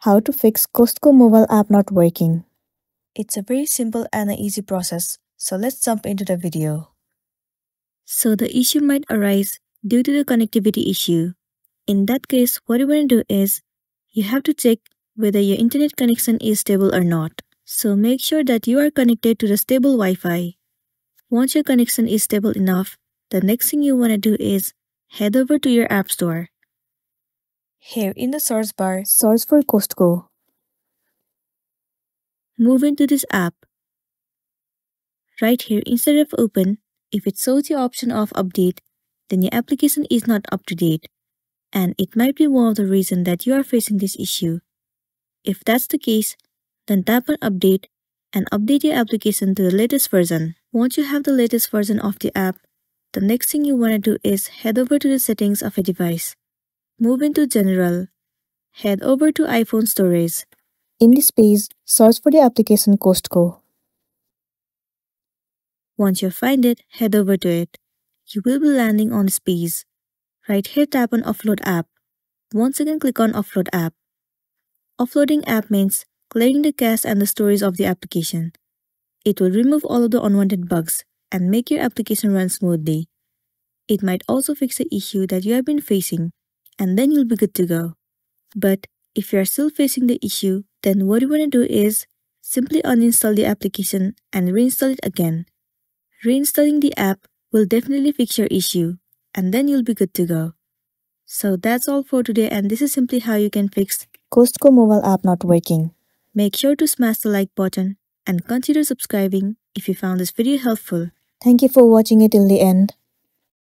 How to fix Costco mobile app not working. It's a very simple and an easy process, so let's jump into the video. So the issue might arise due to the connectivity issue. In that case, what you want to do is, you have to check whether your internet connection is stable or not. So make sure that you are connected to the stable Wi-Fi. Once your connection is stable enough, the next thing you want to do is head over to your app store. Here in the source bar, search for Costco. Move into this app. Right here instead of open, if it shows the option of update, then your application is not up to date. And it might be one of the reasons that you are facing this issue. If that's the case, then tap on update and update your application to the latest version. Once you have the latest version of the app, the next thing you want to do is head over to the settings of a device. Move into General. Head over to iPhone Storage. In this page, search for the application Costco. Once you find it, head over to it. You will be landing on this page. Right here tap on Offload App. Once again click on Offload App. Offloading app means clearing the cache and the storage of the application. It will remove all of the unwanted bugs and make your application run smoothly. It might also fix the issue that you have been facing and then you'll be good to go. But if you are still facing the issue, then what you want to do is simply uninstall the application and reinstall it again. Reinstalling the app will definitely fix your issue and then you'll be good to go. So that's all for today and this is simply how you can fix Costco mobile app not working. Make sure to smash the like button and consider subscribing if you found this video helpful. Thank you for watching it till the end.